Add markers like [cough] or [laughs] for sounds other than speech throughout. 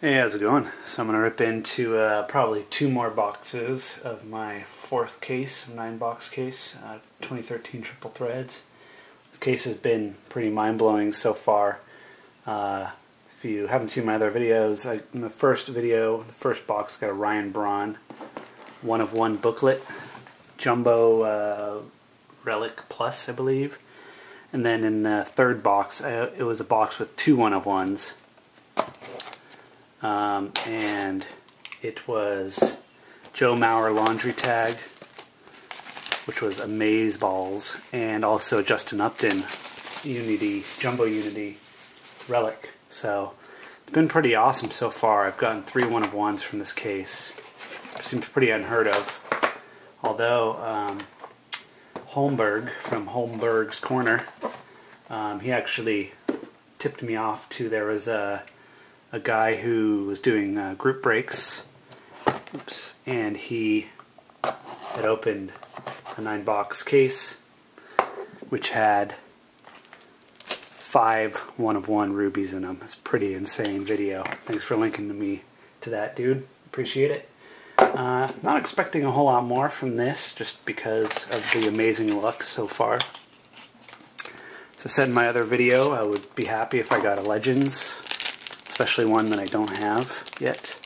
Hey, how's it going? So I'm going to rip into uh, probably two more boxes of my fourth case, nine box case, uh, 2013 Triple Threads. This case has been pretty mind blowing so far. Uh, if you haven't seen my other videos, I, in the first video, the first box got a Ryan Braun one of one booklet, Jumbo uh, Relic Plus, I believe. And then in the third box, it was a box with two one of ones um, and it was Joe Mauer laundry tag, which was Amaze Balls, and also Justin Upton Unity, Jumbo Unity Relic. So it's been pretty awesome so far. I've gotten three one of ones from this case. Seems pretty unheard of. Although um, Holmberg from Holmberg's Corner, um, he actually tipped me off to there was a a guy who was doing uh, group breaks, oops, and he had opened a nine box case which had five one of one rubies in them. It's a pretty insane video. Thanks for linking to me to that, dude. Appreciate it. Uh, not expecting a whole lot more from this, just because of the amazing luck so far. As I said in my other video, I would be happy if I got a Legends especially one that I don't have yet.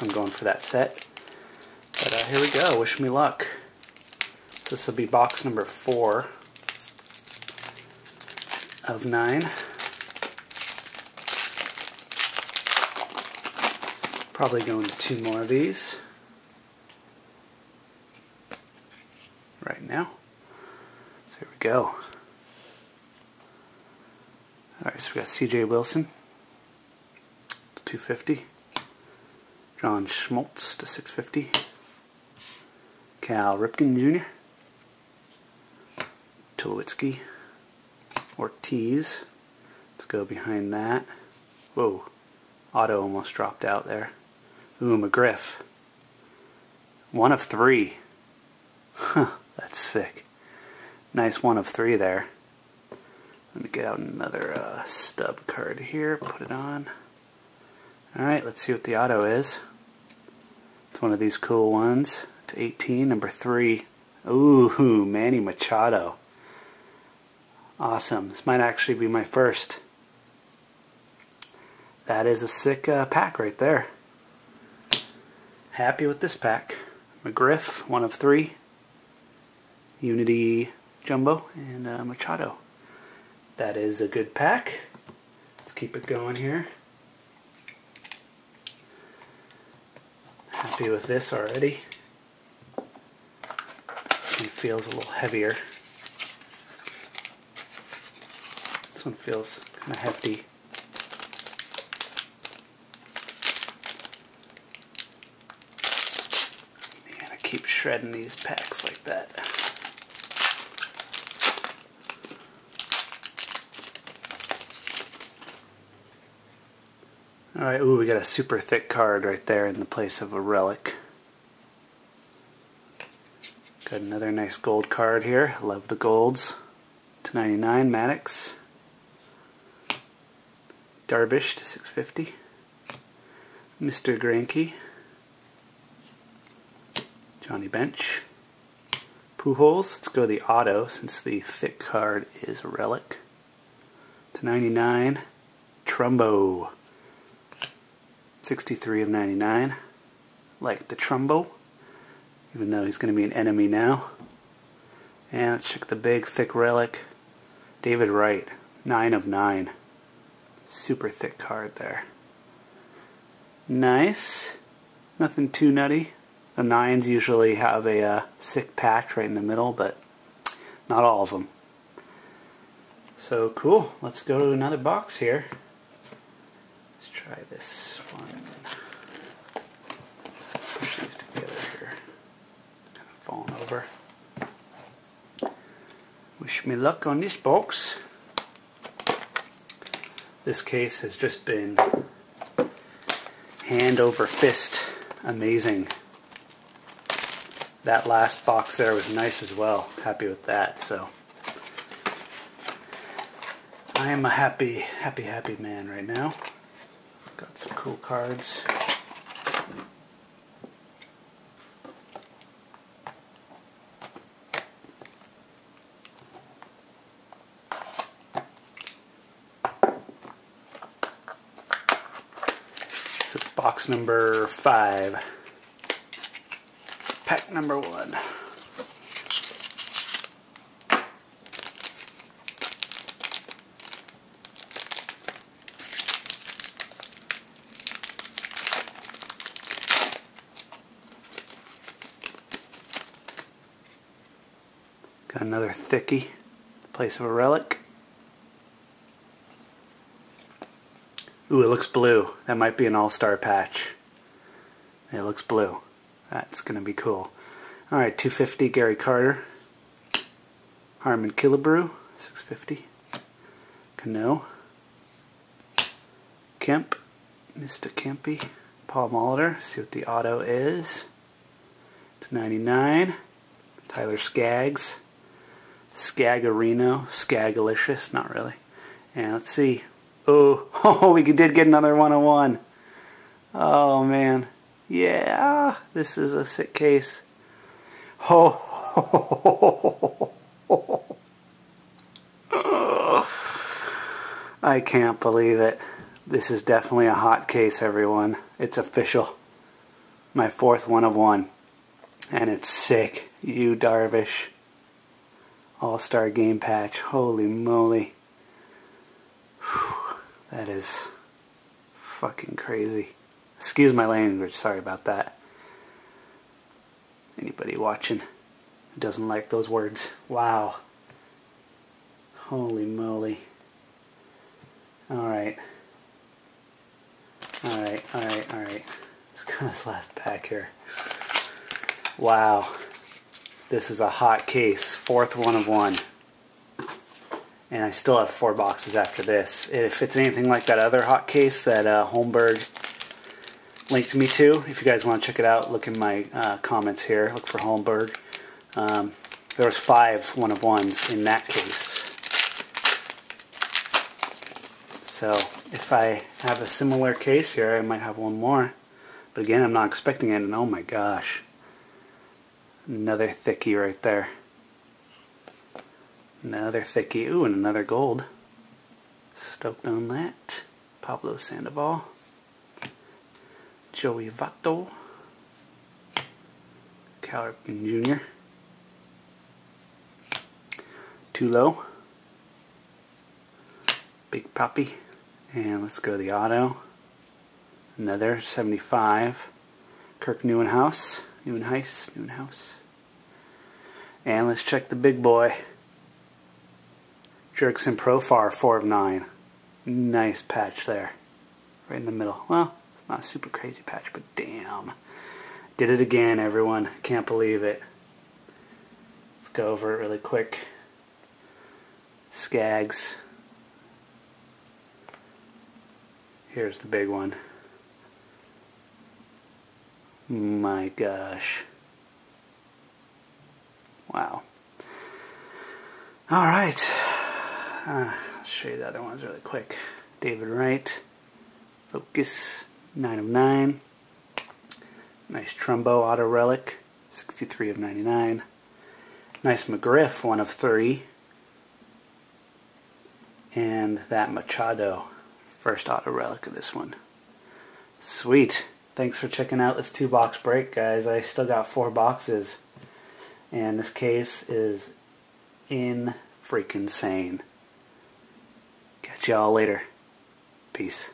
I'm going for that set. But uh, here we go. Wish me luck. This will be box number four of nine. Probably going to two more of these right now. So here we go. Alright, so we got CJ Wilson. 250. John Smoltz to 650. Cal Ripken Jr. Tulowitzki. Ortiz. Let's go behind that. Whoa. Auto almost dropped out there. Ooh, McGriff. One of three. Huh, that's sick. Nice one of three there. Let me get out another uh, stub card here, put it on. Alright, let's see what the auto is. It's one of these cool ones. To 18, number 3. Ooh, Manny Machado. Awesome. This might actually be my first. That is a sick uh, pack right there. Happy with this pack. McGriff, one of three. Unity Jumbo, and uh, Machado. That is a good pack. Let's keep it going here. Happy with this already. One feels a little heavier. This one feels kind of hefty. Man, I keep shredding these packs like that. Alright, ooh, we got a super thick card right there in the place of a relic. Got another nice gold card here. Love the golds. To 99, Maddux. Darvish to 650. Mr. Greinke. Johnny Bench. Pujols. Let's go the auto since the thick card is a relic. To 99, Trumbo. 63 of 99. Like the Trumbo, even though he's going to be an enemy now. And let's check the big, thick relic. David Wright, 9 of 9. Super thick card there. Nice. Nothing too nutty. The 9s usually have a uh, sick patch right in the middle, but not all of them. So cool. Let's go to another box here. Try this one. Push these together here. Kind of falling over. Wish me luck on this box. This case has just been hand over fist amazing. That last box there was nice as well. Happy with that. So I am a happy, happy, happy man right now. Got some cool cards. So box number five. Pack number one. Got another thickie, place of a relic. Ooh, it looks blue. That might be an all-star patch. It looks blue. That's going to be cool. Alright, 250 Gary Carter. Harmon Killebrew, 650. Cano. Kemp. Mr. Kempy. Paul Molitor. See what the auto is. It's 99. Tyler Skaggs. Skagarino. Skagalicious. Not really. And let's see. Oh, [laughs] oh, we did get another 101. Oh, man. Yeah, this is a sick case. [laughs] Oh, I can't believe it. This is definitely a hot case, everyone. It's official. My fourth one of one. And it's sick. Yu Darvish. All-Star Game Patch. Holy moly. Whew. That is fucking crazy. Excuse my language, sorry about that. Anybody watching who doesn't like those words? Wow. Holy moly. Alright. Alright, alright, alright. Let's go this last pack here. Wow. This is a hot case. Fourth one of one. And I still have four boxes after this. If it's anything like that other hot case that uh, Holmberg linked me to, if you guys want to check it out, look in my uh, comments here. Look for Holmberg. Um, there was five one of ones in that case. So if I have a similar case here, I might have one more. But again, I'm not expecting it, and oh my gosh. Another thickie right there. Another thickie. Ooh, and another gold. Stoked on that. Pablo Sandoval. Joey Votto. Cal Ripken Jr. Tulo. Big Poppy. And let's go to the auto. Another 75. Kirk Nieuwenhuis. Nieuwenhuis. Nieuwenhuis. And let's check the big boy. Jurickson Profar 4 of 9. Nice patch there. Right in the middle. Well, not a super crazy patch, but damn. Did it again, everyone. Can't believe it. Let's go over it really quick. Skaggs. Here's the big one. My gosh. Wow. All right. Uh, I'll show you the other ones really quick. David Wright. Focus. 9 of 9. Nice Trumbo Auto Relic. 63 of 99. Nice McGriff. 1 of 3. And that Machado. First auto relic of this one. Sweet. Thanks for checking out this two box break, guys. I still got four boxes. And this case is in freaking sane. Catch y'all later. Peace.